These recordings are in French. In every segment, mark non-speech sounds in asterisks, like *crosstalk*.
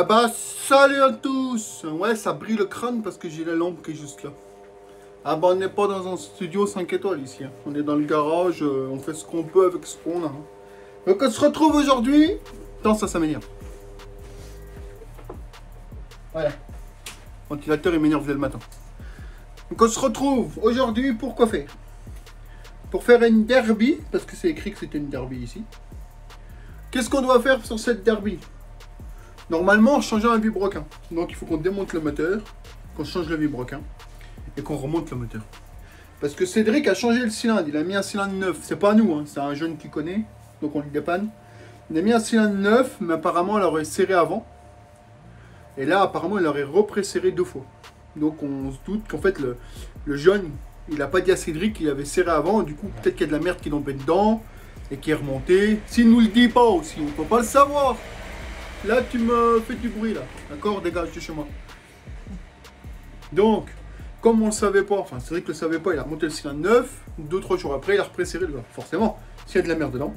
Eh bah salut à tous Ouais ça brille le crâne parce que j'ai la lampe qui est juste là. Ah bah on n'est pas dans un studio 5 étoiles ici. hein. On est dans le garage, euh, on fait ce qu'on peut avec ce qu'on a. hein. Donc on se retrouve aujourd'hui. Attends ça ça m'énerve. Voilà. Ventilateur il m'énerve dès le matin. Donc on se retrouve aujourd'hui pour quoi faire? Pour faire une derby, parce que c'est écrit que c'était une derby ici. Qu'est-ce qu'on doit faire sur cette derby? Normalement, on change un vibroquin. Donc il faut qu'on démonte le moteur, qu'on change le vibroquin et qu'on remonte le moteur. Parce que Cédric a changé le cylindre, il a mis un cylindre neuf. C'est pas nous, hein, c'est un jeune qui connaît, donc on lui dépanne. Il a mis un cylindre neuf, mais apparemment il aurait serré avant. Et là, apparemment, il aurait represséré deux fois. Donc on se doute qu'en fait, le, le jeune, il n'a pas dit à Cédric qu'il avait serré avant. Du coup, peut-être qu'il y a de la merde qui est tombée dedans et qui est remontée. S'il nous le dit pas aussi, on peut pas le savoir. Là, tu me fais du bruit, là. D'accord Dégage de chez moi. Donc, comme on le savait pas, enfin, Cédric le savait pas, il a remonté le cylindre neuf. Deux, trois jours après, il a represséré le gars. Forcément, s'il y a de la merde dedans.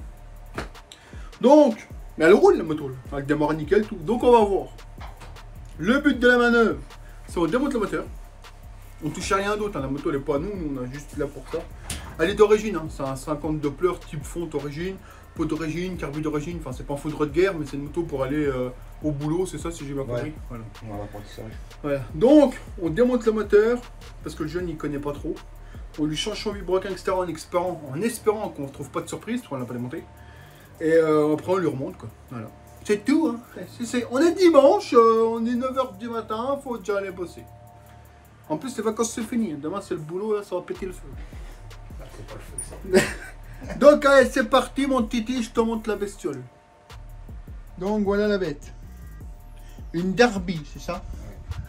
Donc, mais elle roule la moto, là. Elle démarre nickel, tout. Donc, on va voir. Le but de la manœuvre, c'est on démonte le moteur. On touche à rien d'autre, hein. la moto elle est pas à nous, on est juste là pour ça. Elle est d'origine, hein. c'est un 50 Doppler type fond d'origine, pot d'origine, carbu d'origine, enfin c'est pas un foudre de guerre, mais c'est une moto pour aller euh, au boulot, c'est ça si j'ai bien compris. Ouais. Voilà. Donc, on démonte le moteur, parce que le jeune il connaît pas trop. On lui change son vibroquin, etc. en espérant, en espérant qu'on ne trouve pas de surprise, parce qu'on l'a pas démonté. Et euh, après on lui remonte quoi. Voilà. C'est tout, hein. On est dimanche, euh, on est 9h du matin, faut déjà aller bosser. En plus, les vacances c'est fini. Demain c'est le boulot, là, ça va péter le feu. Ah, c'est pas le feu, ça. *laughs* Donc allez, c'est parti mon titi, je te montre la bestiole. Donc voilà la bête. Une derby, c'est ça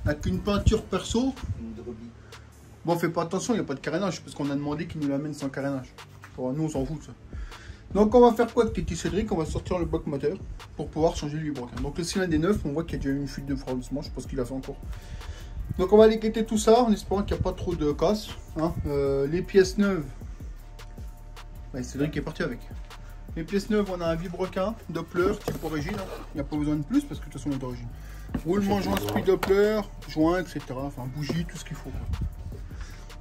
Avec une peinture perso. Une brebis. Bon, fais pas attention, il n'y a pas de carénage, parce qu'on a demandé qu'il nous l'amène sans carénage. Bon, nous, on s'en fout de ça. Donc, on va faire quoi avec Titi Cédric? On va sortir le bloc moteur pour pouvoir changer le vibroquin. Donc, le cylindre est neuf, on voit qu'il y a déjà eu une fuite de refroidissement, je pense qu'il a fait encore. Donc, on va aller quitter tout ça en espérant qu'il n'y a pas trop de casse. hein. Euh, les pièces neuves, Cédric est parti avec. Les pièces neuves, on a un vibroquin, Doppler, type origine. hein. Il n'y a pas besoin de plus parce que de toute façon, on est d'origine. Roulement, joint, Doppler, joint, etc. Enfin, bougie, tout ce qu'il faut.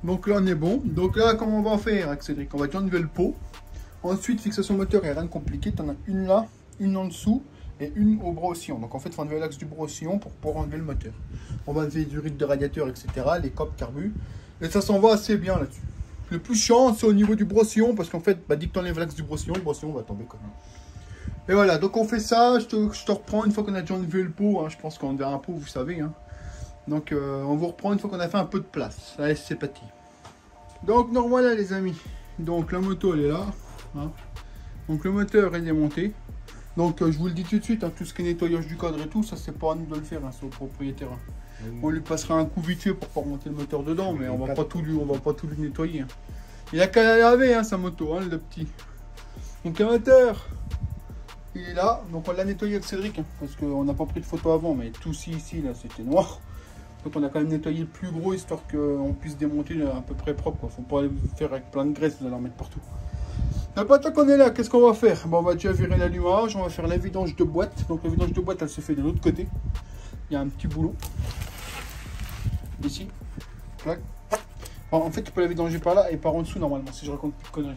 Donc là, on est bon. Donc là, comment on va faire avec Cédric? On va enlever le pot. Ensuite, fixation moteur, il n'y a rien de compliqué. Tu en as une là, une en dessous et une au bras. Donc en fait, il faut enlever l'axe du bras pour pouvoir enlever le moteur. On va enlever du rythme de radiateur, etc. Les copes carbu. Et ça s'en va assez bien là-dessus. Le plus chiant, c'est au niveau du brossillon, parce qu'en fait, bah, dès que tu enlèves l'axe du brossillon, le brossillon va tomber quand même. Et voilà, donc on fait ça, je te, reprends une fois qu'on a déjà enlevé le pot, hein. je pense qu'on enlève un pot, vous savez. hein. Donc euh, on vous reprend une fois qu'on a fait un peu de place. Allez, c'est parti. Donc nous voilà les amis. Donc la moto elle est là. hein. Donc le moteur est démonté. Donc euh, je vous le dis tout de suite, hein, tout ce qui est nettoyage du cadre et tout, ça c'est pas à nous de le faire, hein, c'est au propriétaire. On lui passera un coup vite fait pour pas remonter le moteur dedans, mais on va pas tout lui, on va pas tout lui nettoyer. hein. Il a qu'à la laver hein, sa moto, hein, le petit. Donc le moteur, il est là. Donc on l'a nettoyé avec Cédric, parce qu'on n'a pas pris de photo avant, mais tout ci ici là c'était noir. Donc on a quand même nettoyé le plus gros histoire qu'on puisse démonter à peu près propre. Quoi. Faut pas le faire avec plein de graisse, vous allez en mettre partout. Mais pas tant qu'on est là, qu'est-ce qu'on va faire? Bon, On va déjà virer l'allumage, on va faire la vidange de boîte. Donc la vidange de boîte elle se fait de l'autre côté. Il y a un petit boulot. Ici. En fait tu peux la vidanger par là et par en dessous normalement si je raconte plus de conneries.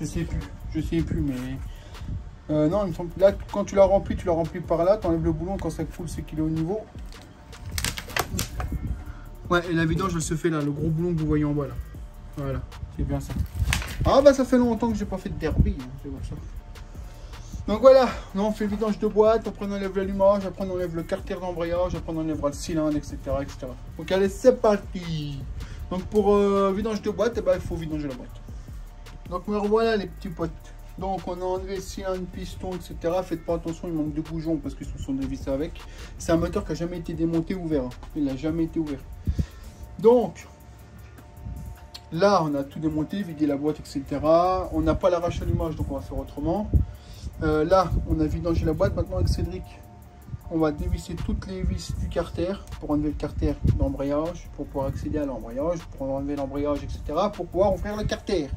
Je sais plus. Je sais plus mais. Euh, non, il me semble là, quand tu l'as rempli, tu l'as rempli par là, tu enlèves le boulon, quand ça coule, c'est qu'il est au niveau. Ouais, et la vidange, elle se fait là, le gros boulon que vous voyez en bas là. Voilà, c'est bien ça. Ah bah ça fait longtemps que j'ai pas fait de derby, hein, c'est pour ça. Donc voilà, on fait le vidange de boîte, après on enlève l'allumage, après on enlève le carter d'embrayage, après on enlèvera le cylindre, etc. etc. Donc allez, c'est parti Donc pour euh, vidange de boîte, eh ben, il faut vidanger la boîte. Donc me revoilà les petits potes. Donc on a enlevé cylindre, piston, etc. Faites pas attention, il manque de bougons parce qu'ils se sont dévissés avec. C'est un moteur qui n'a jamais été démonté ou ouvert. Il n'a jamais été ouvert. Donc, là on a tout démonté, vidé la boîte, etc. On n'a pas l'arrache allumage, donc on va faire autrement. Euh, là, on a vidangé la boîte. Maintenant avec Cédric, on va dévisser toutes les vis du carter pour enlever le carter d'embrayage, pour pouvoir accéder à l'embrayage, pour enlever l'embrayage, etc. Pour pouvoir ouvrir le carter.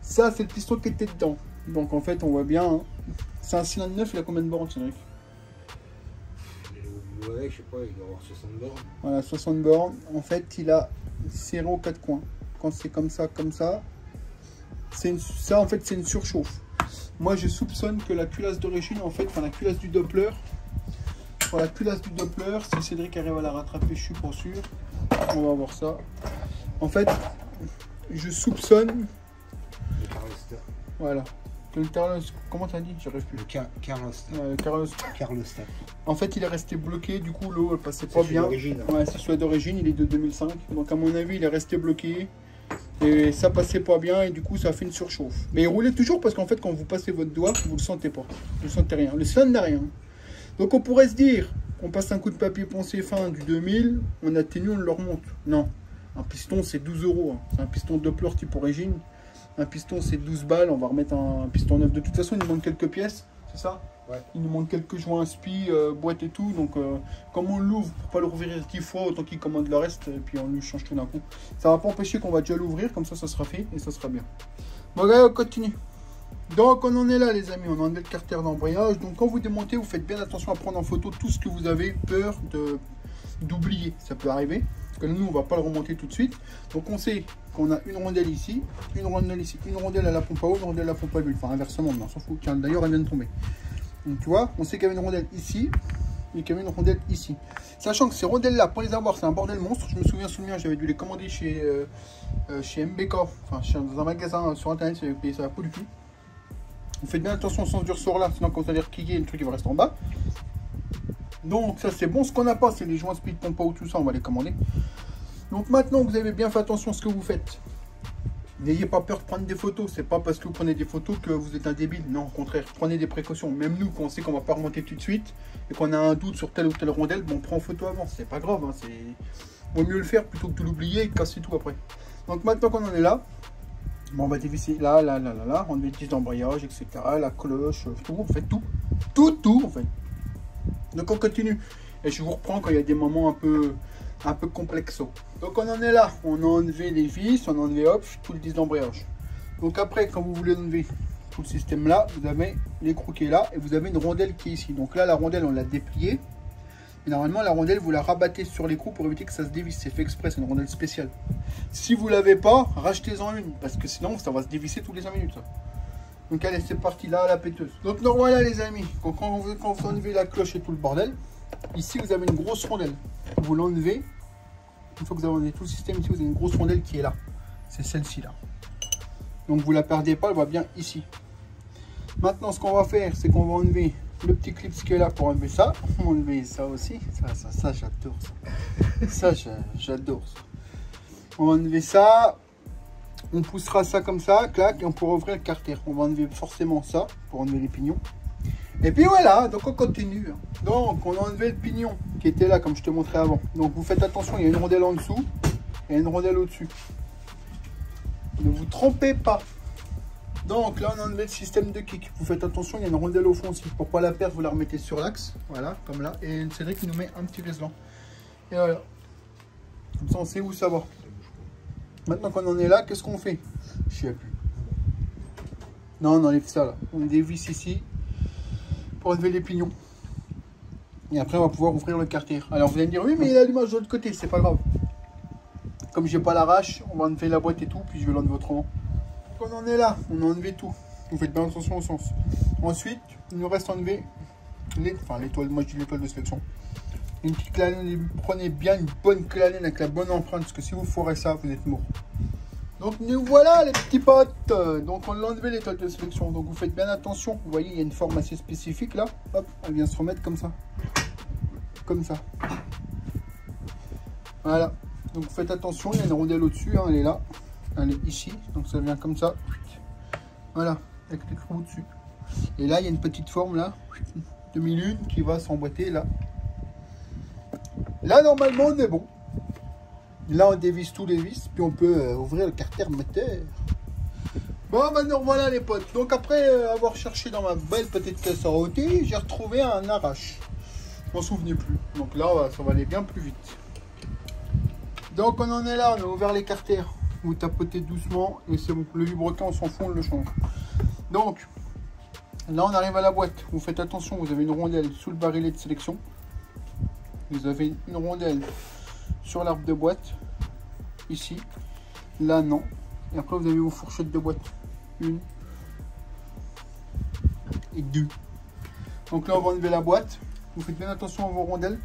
Ça, c'est le piston qui était dedans. Donc en fait, on voit bien. hein. C'est un cylindre neuf, il a combien de bornes, Cédric? Ouais, je sais pas, il doit avoir 60 bornes. Voilà, 60 bornes. En fait, il a serré aux quatre coins. Quand c'est comme ça, comme ça, c'est ça en fait c'est une surchauffe. Moi je soupçonne que la culasse d'origine, en fait, enfin la culasse du Doppler, pour la culasse du Doppler, si Cédric arrive à la rattraper, je suis pas sûr. On va voir ça. En fait, je soupçonne, Le Carloster. voilà, que le Carlos, comment t'as dit? J'arrive plus. Le Car Carloster. Carlos, Carloster. en fait, il est resté bloqué, du coup l'eau elle passait pas C'est celui bien. d'origine. Ouais, c'est celui d'origine, il est de 2005. Donc à mon avis, il est resté bloqué. Et ça passait pas bien et du coup ça fait une surchauffe. Mais il roulait toujours parce qu'en fait quand vous passez votre doigt, vous le sentez pas. Vous le sentez rien. Le cylindre n'a rien. Donc on pourrait se dire, on passe un coup de papier poncé fin du 2000, on atténue, on le remonte. Non. Un piston c'est 12 euros. hein. Un piston Doppler type origine. Un piston c'est 12 balles. On va remettre un, piston neuf. De toute façon, il manque quelques pièces. C'est ça? Il nous manque quelques joints spi, euh, boîte et tout. Donc euh, comme on l'ouvre pour pas l'ouvrir 10 fois, autant qu'il commande le reste et puis on lui change tout d'un coup. Ça va pas empêcher qu'on va déjà l'ouvrir, comme ça ça sera fait et ça sera bien. Bon gars, on continue. Donc on en est là les amis, on a enlevé le carter d'embrayage. Donc quand vous démontez, vous faites bien attention à prendre en photo tout ce que vous avez peur d'oublier. Ça peut arriver. Parce que nous on va pas le remonter tout de suite. Donc on sait qu'on a une rondelle ici, une rondelle ici, une rondelle à la pompe à eau, une rondelle à la pompe à bulle. Enfin inversement, on s'en fout. Tiens, d'ailleurs elle vient de tomber. Donc tu vois, on sait qu'il y avait une rondelle ici et qu'il y avait une rondelle ici. Sachant que ces rondelles-là, pour les avoir, c'est un bordel monstre. Je me souviens, souviens, j'avais dû les commander chez, euh, euh, chez MBK, enfin chez- dans un magasin euh, sur internet, j'avais payé ça pas du tout. Vous faites bien attention au sens du ressort là, sinon quand vous allez requiller, le truc il va rester en bas. Donc ça c'est bon, ce qu'on n'a pas, c'est les joints speed pompe ou tout ça, on va les commander. Donc maintenant que vous avez bien fait attention à ce que vous faites, N'ayez pas peur de prendre des photos. C'est pas parce que vous prenez des photos que vous êtes un débile. Non, au contraire, prenez des précautions. Même nous, quand on sait qu'on va pas remonter tout de suite et qu'on a un doute sur telle ou telle rondelle, bon, on prend en photo avant. C'est pas grave. Hein, c'est vaut mieux le faire plutôt que de l'oublier et de casser tout après. Donc maintenant qu'on en est là, bon, on va dévisser là, là, là, là, là, enlever les tiges d'embrayage, etc. La cloche, euh, tout, on fait tout, tout, tout, en fait. Donc on continue. Et je vous reprends quand il y a des moments un peu, un peu complexos. Donc on en est là, on a enlevé les vis, on a enlevé hop, tout le disque d'embrayage. Donc après, quand vous voulez enlever tout le système là, vous avez l'écrou qui est là et vous avez une rondelle qui est ici. Donc là, la rondelle, on l'a dépliée. Et normalement, la rondelle, vous la rabattez sur l'écrou pour éviter que ça se dévisse. C'est fait exprès, c'est une rondelle spéciale. Si vous l'avez pas, rachetez-en une parce que sinon, ça va se dévisser tous les 5 minutes. Donc allez, c'est parti là, la péteuse. Donc voilà les amis, quand vous enlevez la cloche et tout le bordel, ici vous avez une grosse rondelle. Vous l'enlevez, une fois que vous avez enlevé tout le système, ici vous avez une grosse rondelle qui est là. C'est celle-ci là. Donc vous la perdez pas, elle va bien ici. Maintenant ce qu'on va faire, c'est qu'on va enlever le petit clip qui est là pour enlever ça. *laughs* On va enlever ça aussi. Ça, ça, ça j'adore ça. Ça, j'a- j'adore ça. On va enlever ça. On poussera ça comme ça, clac, et on pourra ouvrir le carter. On va enlever forcément ça pour enlever les pignons. Et puis voilà, donc on continue. Donc on a enlevé le pignon qui était là comme je te montrais avant. Donc vous faites attention, il y a une rondelle en dessous et une rondelle au-dessus. Ne vous trompez pas. Donc là on a enlevé le système de kick. Vous faites attention, il y a une rondelle au fond aussi. Pour pas la perdre, vous la remettez sur l'axe. Voilà, comme là. Et Cédric qui nous met un petit vis-blanc. Et voilà. Comme ça on sait où va. Maintenant qu'on en est là, qu'est-ce qu'on fait? Je sais plus. Non, on enlève ça là. On dévisse ici pour enlever les pignons. Et après, on va pouvoir ouvrir le carter. Alors, vous allez me dire, oui, mais il y a l'allumage de l'autre côté, c'est pas grave. Comme j'ai pas l'arrache, on va enlever la boîte et tout, puis je vais l'enlever autrement. Donc, on en est là, on a enlevé tout. Vous faites bien attention au sens. Ensuite, il nous reste à enlever les- enfin, l'étoile, moi je dis l'étoile de sélection. Une petite clanelle, prenez bien une bonne clanelle avec la bonne empreinte, parce que si vous foirez ça, vous êtes mort. Donc nous voilà les petits potes Donc on l'a enlevé l'étoile de sélection. Donc vous faites bien attention. Vous voyez, il y a une forme assez spécifique là. Hop, elle vient se remettre comme ça. Comme ça. Voilà. Donc faites attention, il y a une rondelle au-dessus, hein, elle est là. Elle est ici. Donc ça vient comme ça. Voilà, avec l'écrou au-dessus. Et là, il y a une petite forme là, demi-lune, qui va s'emboîter là. Là, normalement, on est bon. Là, on dévisse tous les vis, puis on peut euh, ouvrir le carter moteur. Bon, maintenant, voilà les potes. Donc, après euh, avoir cherché dans ma belle petite caisse à rôti, j'ai retrouvé un arrache. Je m'en souvenais plus. Donc là, ça va aller bien plus vite. Donc, on en est là. On a ouvert les carters. Vous tapotez doucement et c'est. Le vibroquin, on s'en fout, on le change. Donc, là, on arrive à la boîte. Vous faites attention, vous avez une rondelle sous le barillet de sélection. vous avez une rondelle sur l'arbre de boîte, ici. Là, non. Et après, vous avez vos fourchettes de boîte. Une et deux. Donc là, on va enlever la boîte. Vous faites bien attention à vos rondelles.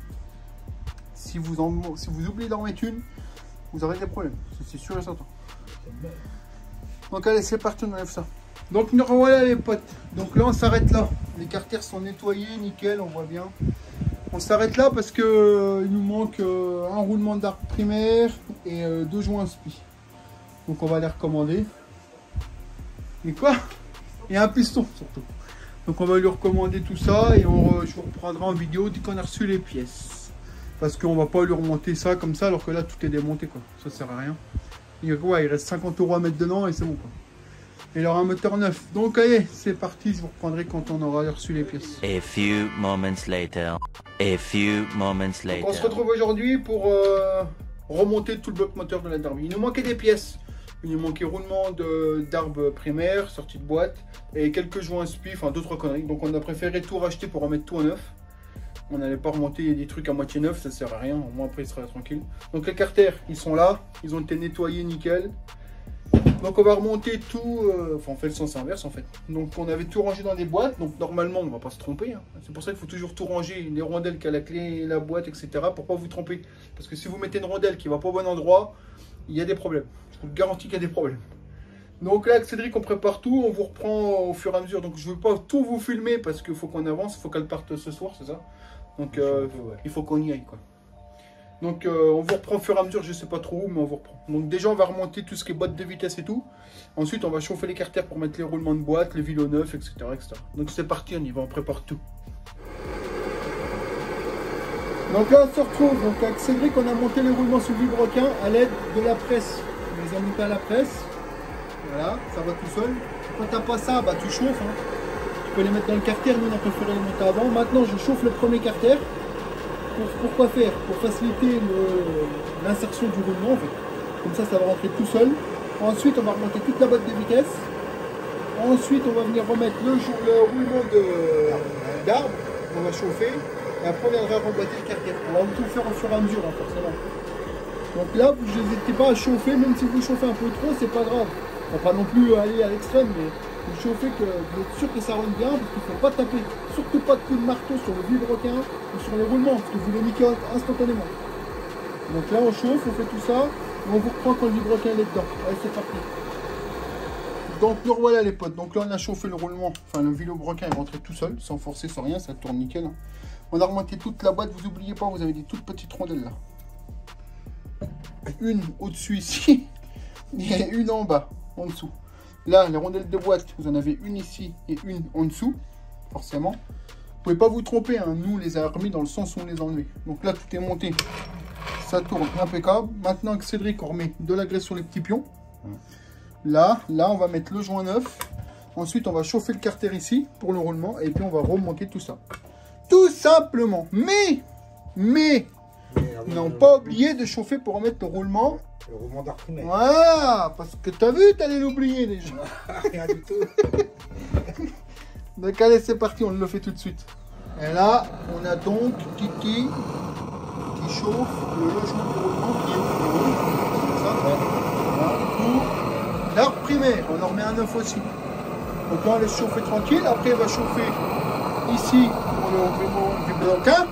Si vous, si vous oubliez d'en mettre une, vous aurez des problèmes. C'est sûr et certain. Donc allez, c'est parti, on enlève ça. Donc nous revoilà les potes. Donc là, on s'arrête là. Les carters sont nettoyés, nickel, on voit bien. On s'arrête là parce que euh, il nous manque euh, un roulement d'arc primaire et euh, deux joints spi. Donc on va les recommander. Et quoi? Et un piston surtout. Donc on va lui recommander tout ça et on, je vous reprendrai en vidéo dès qu'on a reçu les pièces. Parce qu'on va pas lui remonter ça comme ça alors que là tout est démonté quoi. Ça sert à rien. Il reste 50 euros à mettre dedans et c'est bon quoi. Et il aura un moteur neuf. Donc allez, c'est parti, je vous reprendrai quand on aura reçu les pièces. A few moments later. A few moments Donc, on se later. retrouve aujourd'hui pour euh, remonter tout le bloc moteur de la Derby. Il nous manquait des pièces. Il nous manquait roulement de- d'arbre primaire, sortie de boîte, et quelques joints spi, enfin d'autres conneries. Donc on a préféré tout racheter pour remettre tout en neuf. On n'allait pas remonter des trucs à moitié neuf, ça sert à rien. Au moins après il sera tranquille. Donc les carters, ils sont là, ils ont été nettoyés nickel. Donc on va remonter tout, euh, enfin on fait le sens inverse en fait. Donc on avait tout rangé dans des boîtes, donc normalement on va pas se tromper. hein. C'est pour ça qu'il faut toujours tout ranger, les rondelles qui a la clé, la boîte, etc. pour pas vous tromper? Parce que si vous mettez une rondelle qui va pas au bon endroit, il y a des problèmes. Je vous le garantis qu'il y a des problèmes. Donc là avec Cédric on prépare tout, on vous reprend au fur et à mesure. Donc je ne veux pas tout vous filmer parce qu'il faut qu'on avance, il faut qu'elle parte ce soir, c'est ça? Donc euh, Ouais. il faut qu'on y aille quoi. Donc euh, on vous reprend au fur et à mesure, je sais pas trop où, mais on vous reprend. Donc déjà on va remonter tout ce qui est boîte de vitesse et tout. Ensuite on va chauffer les carters pour mettre les roulements de boîte, les vélos neufs, etc. etc. Donc c'est parti, on y va, on prépare tout. Donc là on se retrouve, donc avec Cédric on a monté les roulements sous vibroquin à l'aide de la presse. On les a montés à la presse. Voilà, ça va tout seul. Quand t'as pas ça, bah tu chauffes. hein. Tu peux les mettre dans le carter, nous on a préféré les monter avant. Maintenant je chauffe le premier carter. Pour, pourquoi faire? Pour faciliter l'insertion du roulement. Comme ça, ça va rentrer tout seul. Ensuite, on va remonter toute la boîte de vitesse. Ensuite, on va venir remettre le, roulement d'arbre. On va chauffer. Et après, on viendra remboîter le carter. On va tout faire au fur et à mesure, hein, forcément. Donc là, vous n'hésitez pas à chauffer, même si vous chauffez un peu trop, c'est pas grave. On va pas non plus aller à l'extrême, mais vous chauffez que vous êtes sûr que ça rentre bien, parce qu'il ne faut pas taper, surtout pas de coups de marteau sur le vibroquin ou sur les roulements, parce que vous les niquez instantanément. Donc là, on chauffe, on fait tout ça, et on vous reprend quand le vibroquin est dedans. Allez, c'est parti. Donc nous revoilà les potes. Donc là, on a chauffé le roulement, enfin le vibroquin est rentré tout seul, sans forcer, sans rien, ça tourne nickel. hein. On a remonté toute la boîte, vous n'oubliez pas, vous avez des toutes petites rondelles là. Une au-dessus *laughs* ici, et une en bas, en dessous. Là, les rondelles de boîte, vous en avez une ici et une en dessous, forcément. Vous pouvez pas vous tromper, hein. nous on les a remis dans le sens où on les a enlevés. Donc là, tout est monté, ça tourne impeccable. Maintenant, avec Cédric, on remet de la graisse sur les petits pions. Là, là, on va mettre le joint neuf. Ensuite, on va chauffer le carter ici pour le roulement et puis on va remonter tout ça. Tout simplement. Mais, mais, non, pas oublier de chauffer pour remettre le roulement. Le primaire. Voilà, parce que t'as vu, t'allais l'oublier déjà. *laughs* Rien du tout. *laughs* Donc allez, c'est parti, on le fait tout de suite. Et là, on a donc Kiki qui chauffe le logement du roulement qui est au ça pour l'arbre primaire. On en remet un neuf aussi. Donc là, on laisse chauffer tranquille. Après, il va chauffer ici pour le vibroquin.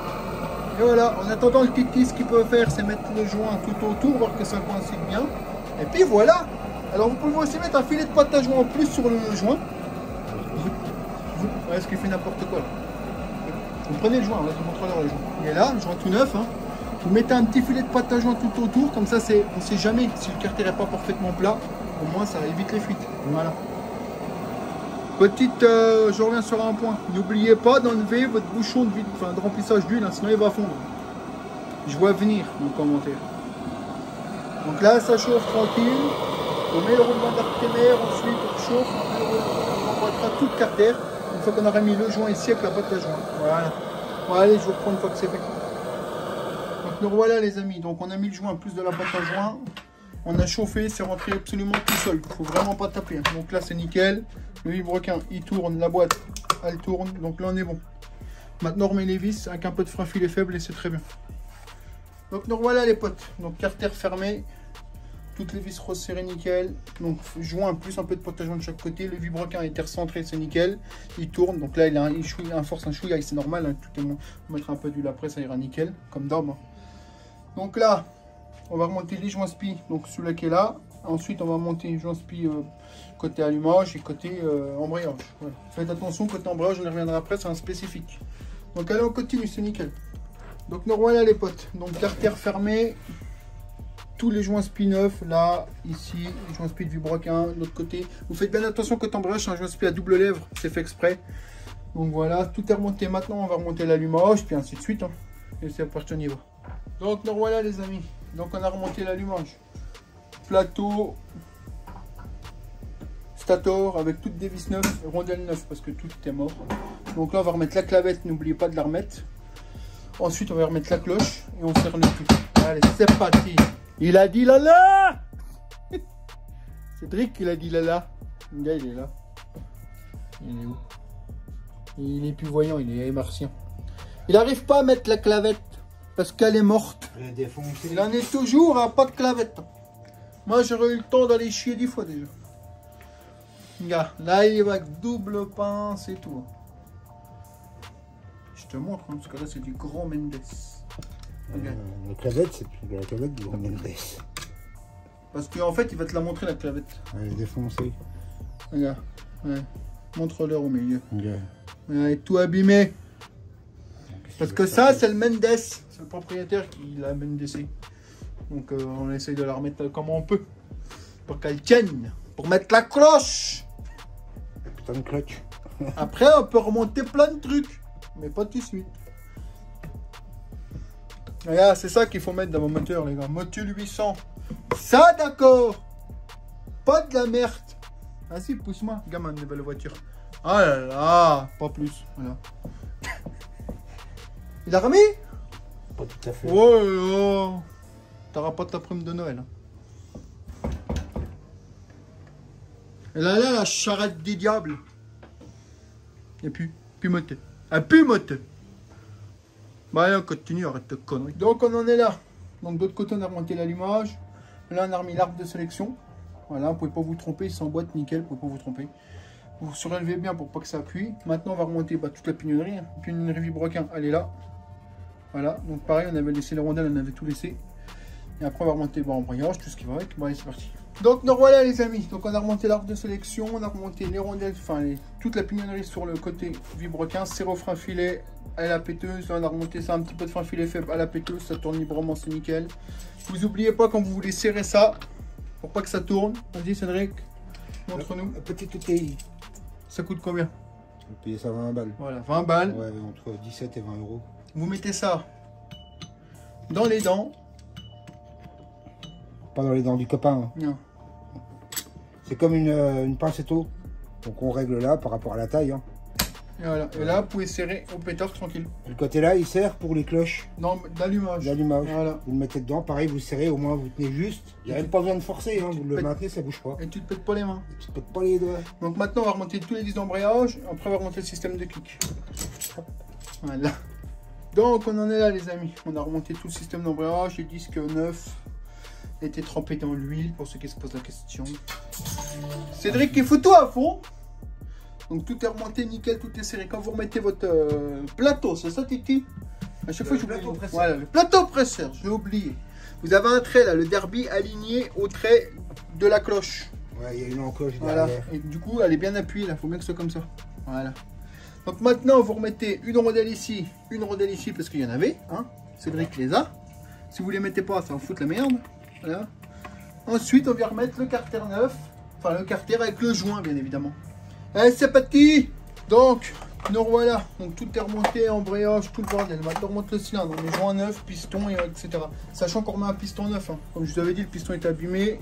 Et voilà, en attendant le Kiki, ce qu'il peut faire, c'est mettre le joint tout autour, voir que ça coïncide bien. Et puis voilà. Alors vous pouvez aussi mettre un filet de pâte à joint en plus sur le joint. Ouais, ce qui fait n'importe quoi. Vous prenez le joint, là, je vous montrerai le joint. Il est là, le joint tout neuf. hein. Vous mettez un petit filet de pâte à joint tout autour, comme ça on ne sait jamais si le carter n'est pas parfaitement plat. Au moins ça évite les fuites. Voilà. Petite, euh, je reviens sur un point. N'oubliez pas d'enlever votre bouchon de, vide- enfin, de remplissage d'huile, hein, sinon il va fondre. Je vois venir mon commentaire. Donc là, ça chauffe tranquille. On met le roulement d'artémère, ensuite on chauffe, on met le roulement, on tout le carter. Une fois qu'on aura mis le joint ici avec la boîte à joint. Voilà. Allez, je vous reprends une fois que c'est fait. Donc nous voilà les amis. Donc on a mis le joint plus de la boîte à joint. On a chauffé, c'est rentré absolument tout seul. Il faut vraiment pas taper. hein. Donc là c'est nickel. Le vibroquin il tourne, la boîte elle tourne. Donc là on est bon. Maintenant on remet les vis avec un peu de frein filet faible et c'est très bien. Donc nous voilà les potes. Donc carter fermé. Toutes les vis resserrées nickel. Donc joint plus un peu de potage de chaque côté. Le vibroquin est recentré, c'est nickel. Il tourne. Donc là il a un, force un chouïa, c'est normal. hein. Tout est mo- on mettra un peu d'huile après, ça ira nickel. Comme d'hab. hein. Donc là, on va remonter les joints spi. Donc celui-là qui est là. Ensuite on va monter les joints spi euh, côté allumage et côté euh, embrayage. Faites attention, côté embrayage, on y reviendra après, c'est un spécifique. Donc allez on continue, c'est nickel. Donc nous voilà les potes. Donc carter fermé. Tous les joints spi neufs, là, ici, les joints spi de vibroquin, de l'autre côté. Vous faites bien attention côté embrayage, c'est un joint spi à double lèvre, c'est fait exprès. Donc voilà, tout est remonté maintenant, on va remonter l'allumage, puis ainsi de suite. hein. Et c'est parti, on y va. Donc nous voilà les amis. Donc on a remonté l'allumage. Plateau, stator avec toutes des vis neuves, rondelles neuves parce que tout est mort. Donc là on va remettre la clavette, n'oubliez pas de la remettre. Ensuite on va remettre la cloche et on serre le tout. Allez c'est parti. Il a dit lala *laughs* Cédric il a dit lala. Le gars il est là. Il est où? Il est plus voyant, il est martien. Il n'arrive pas à mettre la clavette parce qu'elle est morte. Il en est toujours à pas de clavette. Moi, j'aurais eu le temps d'aller chier dix fois déjà. Regarde, là, il va avec double pince et tout. Je te montre, hein, parce que là, c'est du grand Mendes. Euh, la clavette, c'est plus la clavette du grand Mendes. Parce qu'en fait, il va te la montrer, la clavette. Elle est défoncée. Regarde. Ouais. Montre-leur au milieu. Regarde. Elle est tout abîmé. Parce que ça, c'est le Mendes. C'est le propriétaire qui l'a Mendesé. Donc, euh, on essaye de la remettre comme on peut. Pour qu'elle tienne. Pour mettre la cloche. Putain de clutch. *laughs* Après, on peut remonter plein de trucs. Mais pas tout de suite. Regarde, c'est ça qu'il faut mettre dans mon moteur, les gars. Motul 800. Ça, d'accord. Pas de la merde. Vas-y, pousse-moi. Gamin, une belle voiture. Ah là là, pas plus. Voilà. *laughs* Il a remis? Pas tout à fait. Oh là là. T'auras pas ta prime de Noël. hein. Et là, là, la charrette des diables. Et puis, puis moté. Ah, puis moté. Bah, allez, on continue, arrête de conneries. Donc, on en est là. Donc, d'autre côté, on a remonté l'allumage. Là, on a remis l'arbre de sélection. Voilà, vous pouvez pas vous tromper, il s'emboîte nickel, vous pouvez pas vous tromper. Vous surélevez bien pour pas que ça appuie. Maintenant, on va remonter bah, toute la pignonnerie. hein. Pignonnerie vibroquin, elle est là. Voilà, donc pareil, on avait laissé les rondelles, on avait tout laissé. Et après, on va remonter bon, embrayage, tout ce qui va avec. Bon, allez, c'est parti. Donc, nous voilà, les amis. Donc, on a remonté l'arbre de sélection, on a remonté les rondelles, enfin, les- toute la pignonnerie sur le côté vibroquin, serre frein filet à la péteuse. On a remonté ça un petit peu de frein filet faible à la péteuse, ça tourne librement, c'est nickel. Vous oubliez pas quand vous voulez serrer ça, pour pas que ça tourne. Vas-y, Cédric, montre-nous. Un petit ETI. Ça coûte combien? Vous payez ça 20 balles. Voilà, 20 balles. Ouais, entre 17 et 20 euros. Vous mettez ça dans les dents. Pas dans les dents du copain. hein. Non. C'est comme une, euh, une pince étau. Donc on règle là par rapport à la taille. hein. Et voilà. Et là, vous pouvez serrer au pétard tranquille. Et le côté là, il sert pour les cloches Dans d'allumage. d'allumage. Voilà. Vous le mettez dedans, pareil, vous serrez, au moins vous tenez juste. Il n'y a même pas besoin de forcer, hein. vous le maintenez, ça bouge pas. Et tu te pètes pas les mains. Tu te pètes pas les doigts. Donc maintenant, on va remonter tous les disques d'embrayage. Après, on va remonter le système de clic. Voilà. Donc, on en est là, les amis. On a remonté tout le système d'embrayage. Les disques neufs étaient trempés dans l'huile, pour ceux qui se posent la question. Cédric, il faut tout à fond. Donc, tout est remonté, nickel, tout est serré. Quand vous remettez votre euh, plateau, c'est ça, Titi? À chaque fois, Le j'oublie. plateau presseur. Voilà, le plateau presseur, j'ai oublié. Vous avez un trait, là, le derby aligné au trait de la cloche. Ouais, il y a une encoche Voilà. derrière. Et du coup, elle est bien appuyée là. Faut bien que ce soit comme ça. Voilà. Donc maintenant, vous remettez une rondelle ici, une rondelle ici parce qu'il y en avait. Hein. Cédric les a. Si vous les mettez pas, ça en fout la merde. Voilà. Ensuite, on vient remettre le carter neuf. Enfin, le carter avec le joint, bien évidemment. Allez, c'est parti Donc, nous revoilà. Donc, tout est remonté, embrayage, tout le bordel. Maintenant, on remonte le cylindre. On met joint neuf, piston, et etc. Sachant qu'on remet un piston neuf. hein. Comme je vous avais dit, le piston est abîmé.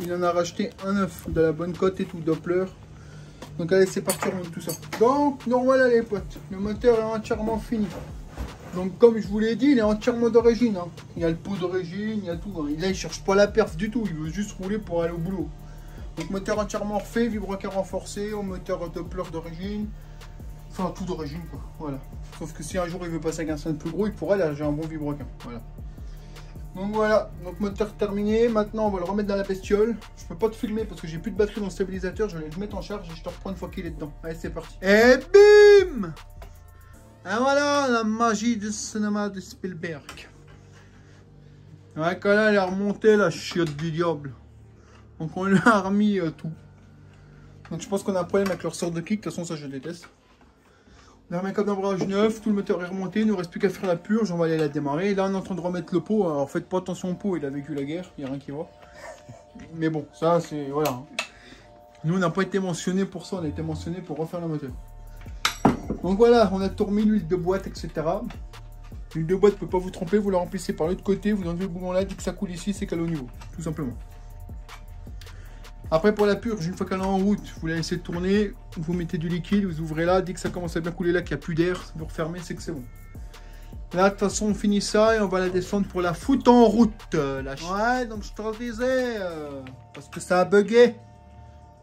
Il en a racheté un neuf de la bonne cote et tout, Doppler. Donc allez, c'est parti, on tout ça. Donc, nous voilà les potes. Le moteur est entièrement fini. Donc comme je vous l'ai dit, il est entièrement d'origine. hein. Il y a le pot d'origine, il y a tout. hein. Là, il cherche pas la perf du tout. Il veut juste rouler pour aller au boulot. Donc moteur entièrement refait, vibroquin renforcé, au moteur Doppler d'origine. Enfin, tout d'origine, quoi. Voilà. Sauf que si un jour il veut passer avec un son plus gros, il pourrait, là, j'ai un bon vibroquin. Voilà. Donc voilà, donc moteur terminé. Maintenant, on va le remettre dans la bestiole. Je peux pas te filmer parce que j'ai plus de batterie dans le stabilisateur. Je vais le mettre en charge et je te reprends une fois qu'il est dedans. Allez, c'est parti. Et bim Et voilà la magie du cinéma de Spielberg. Ouais, quand là, elle a remonté la chiotte du diable. Donc on lui a remis euh, tout. Donc je pense qu'on a un problème avec leur sort de kick. De toute façon, ça, je déteste. On a remis un câble d'embrayage neuf, tout le moteur est remonté, il nous reste plus qu'à faire la purge, on va aller la démarrer. Et là on est en train de remettre le pot, alors faites pas attention au pot, il a vécu la guerre, il n'y a rien qui va. *laughs* Mais bon, ça c'est... voilà. Nous on n'a pas été mentionné pour ça, on a été mentionné pour refaire le moteur. Donc voilà, on a remis l'huile de boîte, etc. L'huile de boîte ne peut pas vous tromper, vous la remplissez par l'autre côté, vous enlevez le boulon là, dès que ça coule ici, c'est est au niveau, tout simplement. Après, pour la purge, une fois qu'elle est en route, vous la laissez tourner, vous mettez du liquide, vous ouvrez là, dès que ça commence à bien couler là, qu'il n'y a plus d'air, vous refermez, c'est que c'est bon. Là, de toute façon, on finit ça et on va la descendre pour la foutre en route. Euh, ouais, donc je te disais, euh, parce que ça a bugué.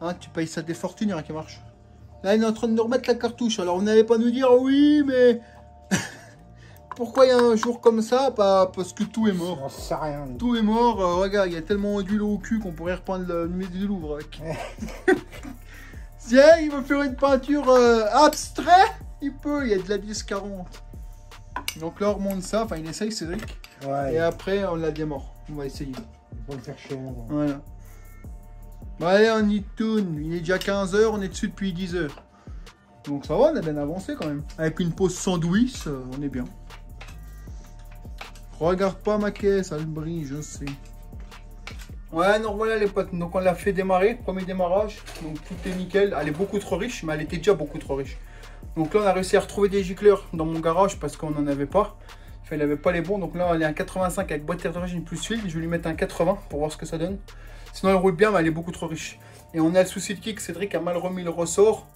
Hein, tu payes ça des fortunes, rien qui marche. Là, il est en train de nous remettre la cartouche. Alors, vous n'allez pas nous dire, oui, mais pourquoi il y a un jour comme ça? Bah, parce que tout est mort. On sait rien. Tout est mort. Euh, regarde, il y a tellement d'huile au cul qu'on pourrait reprendre le musée du Louvre avec. *laughs* Tiens, il veut faire une peinture euh, abstrait Il peut, il y a de la 10-40. Donc là, on remonte ça. Enfin, il essaye, Cédric. Ouais. Et après, on la démarre. On va essayer. On va le faire moi. bon. Voilà. Bon, allez, on y tourne. Il est déjà 15h, on est dessus depuis 10h. Donc ça va, on a bien avancé quand même. Avec une pause sandwich, euh, on est bien. Regarde pas ma caisse, elle brille, je sais. Ouais, non, voilà les potes. Donc on l'a fait démarrer, premier démarrage. Donc tout est nickel. Elle est beaucoup trop riche, mais elle était déjà beaucoup trop riche. Donc là, on a réussi à retrouver des gicleurs dans mon garage parce qu'on n'en avait pas. Enfin, il n'avait pas les bons. Donc là, elle est un 85 avec boîte d'origine plus fil. Je vais lui mettre un 80 pour voir ce que ça donne. Sinon, elle roule bien, mais elle est beaucoup trop riche. Et on a le souci de kick. Cédric a mal remis le ressort.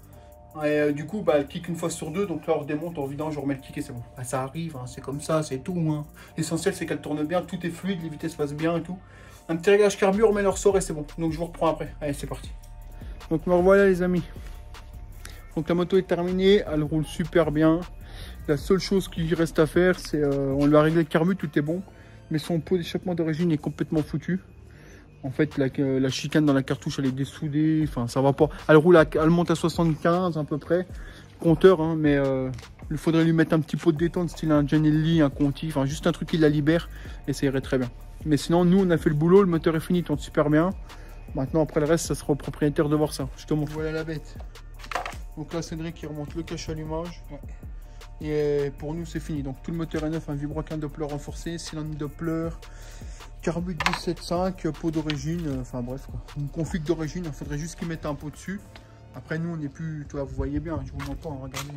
Et euh, du coup, bah, elle kick une fois sur deux. Donc là, on redémonte, on vidange, je remets le kick et c'est bon. Bah, ça arrive, hein, c'est comme ça, c'est tout. hein. L'essentiel, c'est qu'elle tourne bien, tout est fluide, les vitesses passent bien et tout. Un petit réglage carburant, on remet le ressort et c'est bon. Donc je vous reprends après. Allez, c'est parti. Donc me revoilà, les amis. Donc la moto est terminée, elle roule super bien. La seule chose qu'il reste à faire, c'est euh, on lui a réglé le carbu, tout est bon. Mais son pot d'échappement d'origine est complètement foutu. En fait, la, la chicane dans la cartouche, elle est dessoudée. Enfin, ça va pas. Elle roule, à- elle monte à 75 à peu près. Compteur, hein, mais euh, il faudrait lui mettre un petit pot de détente, style un Janelli, un Conti. Enfin, juste un truc qui la libère et ça irait très bien. Mais sinon, nous, on a fait le boulot. Le moteur est fini, il tourne super bien. Maintenant, après le reste, ça sera au propriétaire de voir ça. Je te montre. Voilà la bête. Donc là, Cédric, il remonte le cache allumage. Et pour nous, c'est fini. Donc tout le moteur est neuf, un vibroquin Doppler renforcé, cylindre Doppler, carbut 17.5, pot d'origine, euh, enfin bref, quoi. une config d'origine. Il faudrait juste qu'ils mettent un pot dessus. Après, nous, on n'est plus. Toi, vous voyez bien, je vous montre pas, hein, regardez.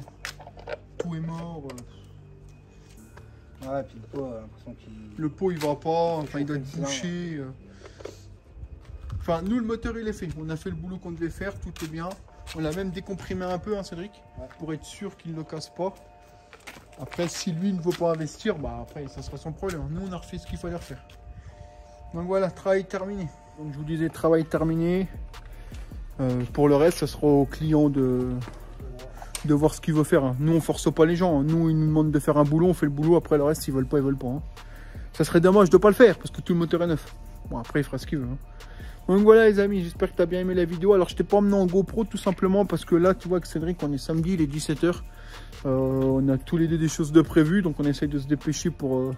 Tout est mort. euh, Ouais, puis le pot, euh, l'impression qu'il. Le pot il va pas, enfin il doit être bouché. Enfin nous le moteur il est fait, on a fait le boulot qu'on devait faire, tout est bien. On l'a même décomprimé un peu hein, Cédric, Ouais. pour être sûr qu'il ne le casse pas. Après si lui ne veut pas investir, bah après ça sera son problème. Nous on a refait ce qu'il fallait refaire. Donc voilà, travail terminé. Donc je vous disais travail terminé. Euh, pour le reste, ça sera au client de, de voir ce qu'il veut faire. hein. Nous, on force pas les gens. hein. Nous, ils nous demandent de faire un boulot, on fait le boulot. Après, le reste, s'ils veulent pas, ils veulent pas. hein. Ça serait dommage de pas le faire parce que tout le moteur est neuf. Bon, après, il fera ce qu'il veut. Donc voilà, les amis, j'espère que tu as bien aimé la vidéo. Alors, je t'ai pas emmené en GoPro tout simplement parce que là, tu vois que Cédric, on est samedi, il est 17h. on a tous les deux des choses de prévues, donc on essaye de se dépêcher pour, euh,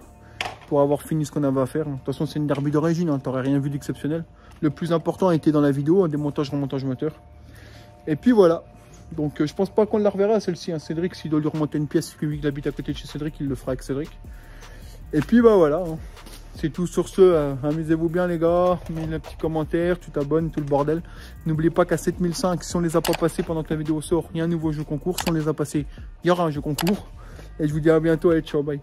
pour avoir fini ce qu'on avait à faire. De toute façon, c'est une derby d'origine, hein, t'aurais rien vu d'exceptionnel. Le plus important a été dans la vidéo, un démontage, remontage moteur. Et puis voilà. Donc euh, je pense pas qu'on la reverra celle-ci. hein. Cédric, s'il doit lui remonter une pièce, vu qu'il habite à côté de chez Cédric, il le fera avec Cédric. Et puis bah voilà. hein. C'est tout sur ce. euh, Amusez-vous bien les gars. Mets un petit commentaire, tu t'abonnes, tout le bordel. N'oubliez pas qu'à 7005, si on les a pas passés pendant que la vidéo sort, il y a un nouveau jeu concours. Si on les a passés, il y aura un jeu concours. Et je vous dis à bientôt. Allez, ciao, bye.